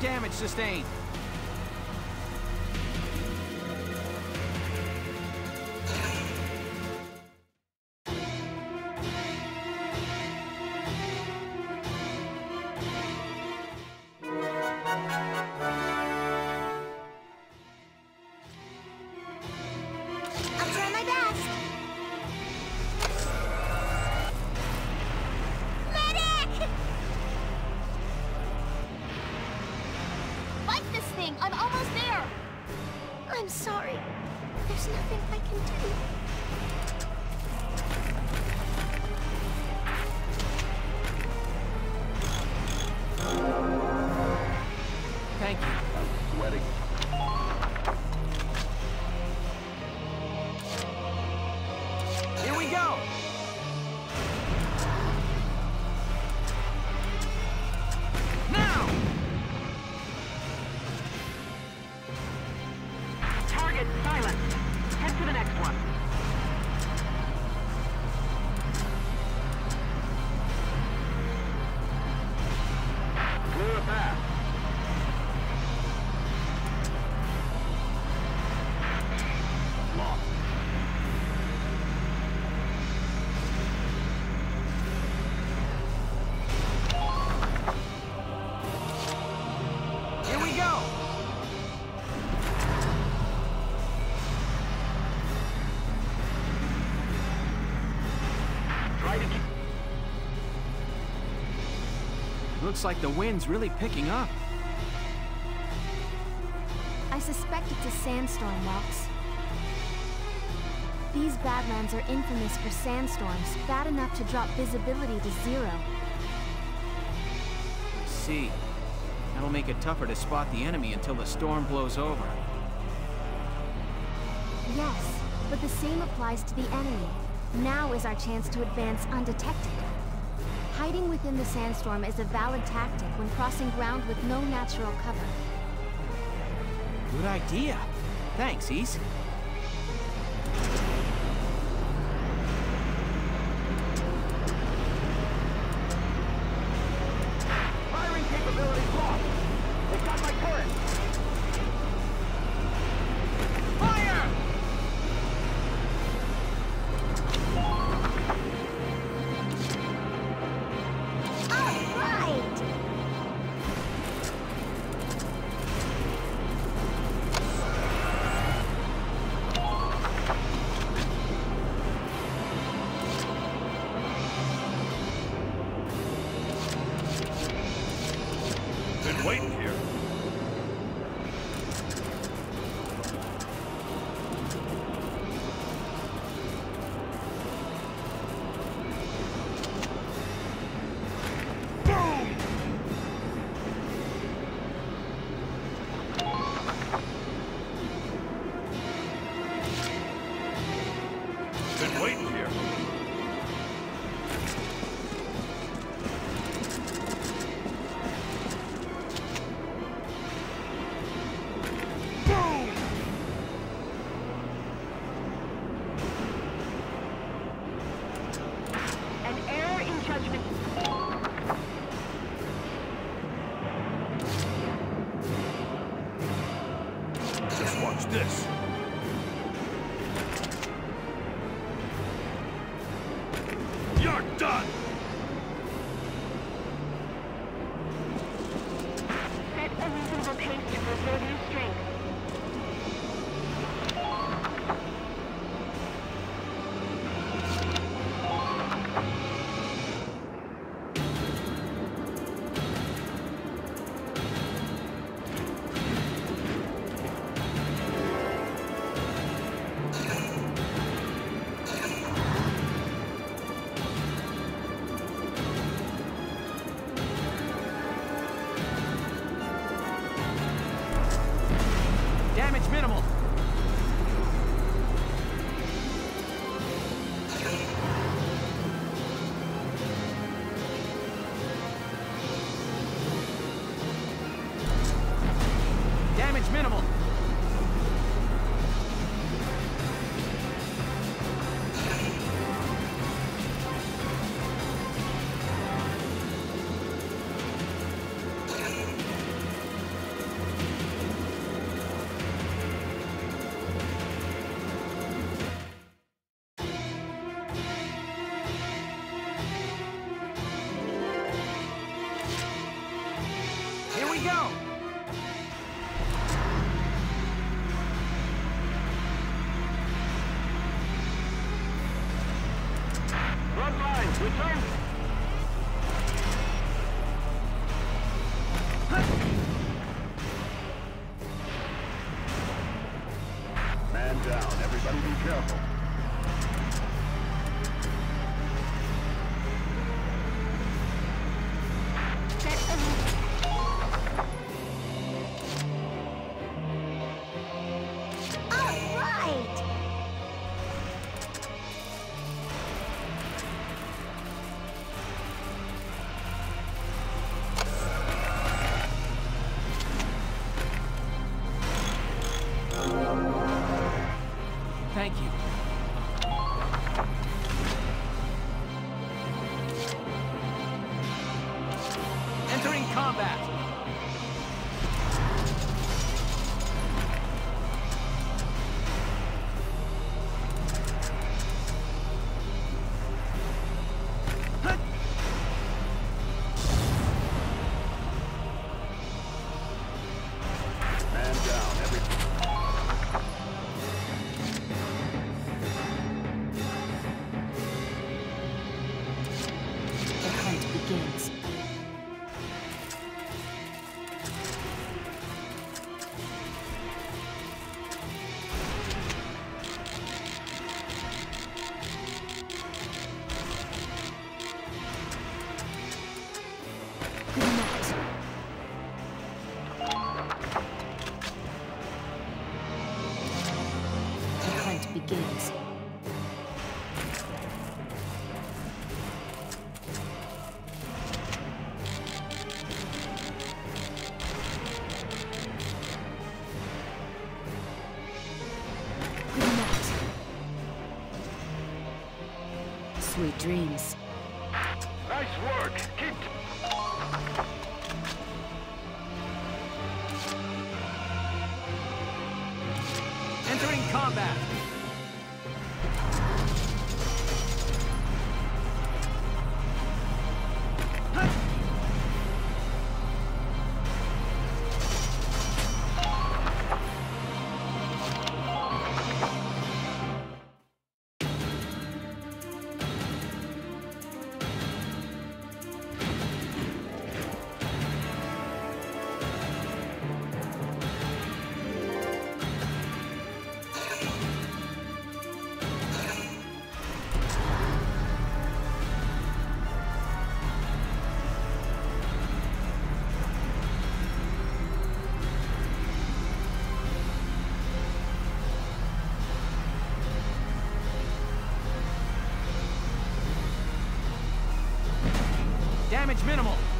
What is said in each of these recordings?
Damage sustained. Nothing I can do. Looks like the wind's really picking up. I suspect it's a sandstorm, Welkin. These Badlands are infamous for sandstorms, bad enough to drop visibility to zero. I see. That'll make it tougher to spot the enemy until the storm blows over. Yes, but the same applies to the enemy. Now is our chance to advance undetected. Hiding within the sandstorm is a valid tactic when crossing ground with no natural cover. Good idea. Thanks, East. Watch this. minimal. Sweet. Sweet dreams. Nice work. Keep... Entering combat. damage minimal.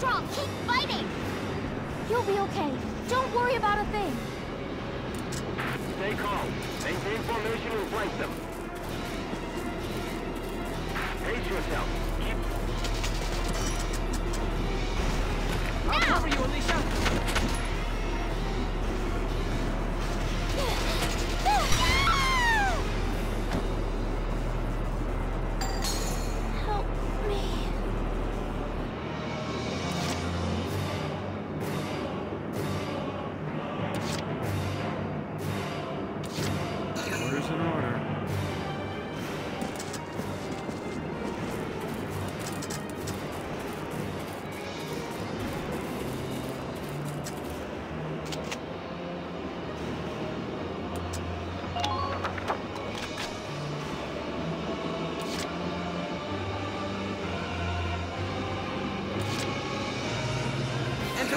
strong. Keep fighting. You'll be okay. Don't worry about a thing. Stay calm. Maintain formation and flank them. Pace yourself.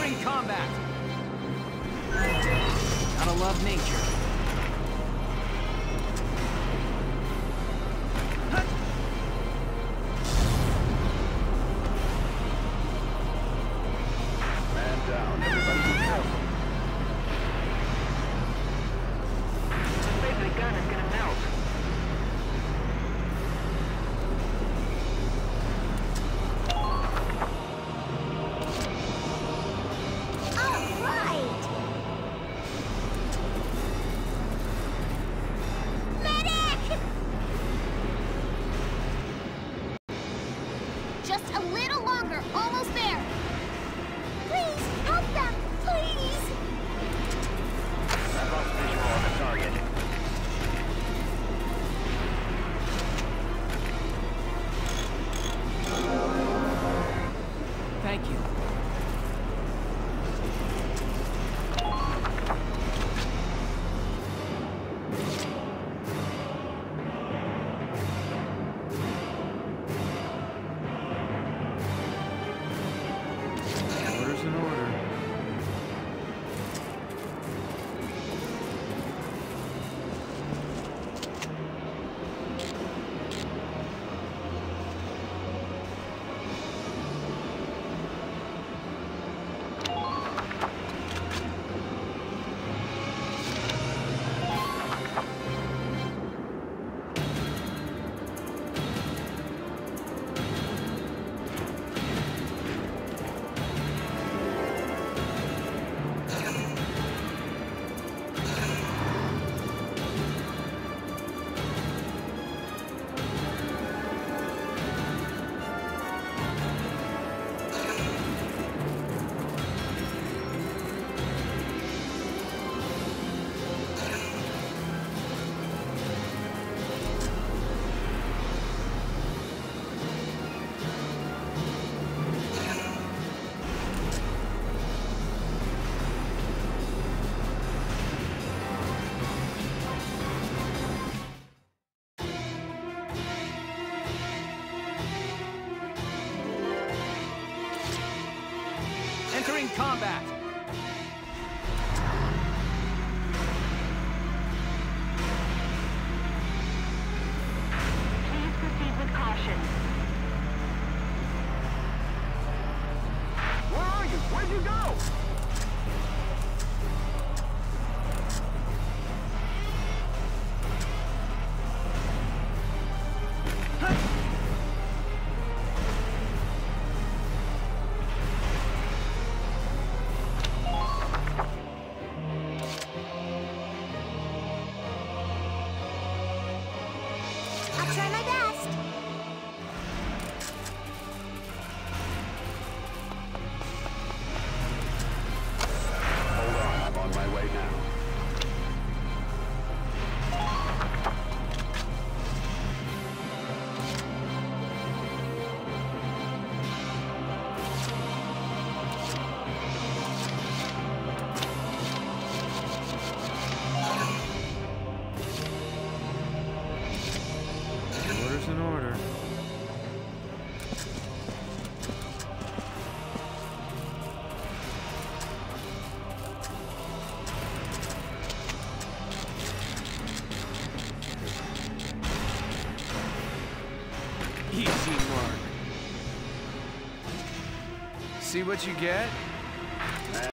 During combat! Gotta love nature. conquering combat. See what you get?